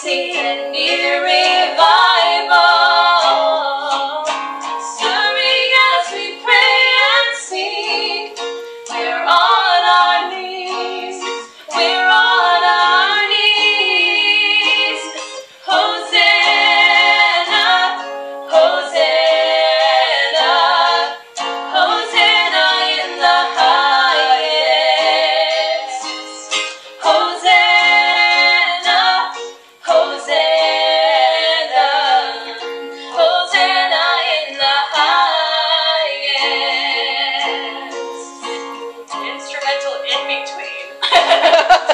see and need Instrumental in between.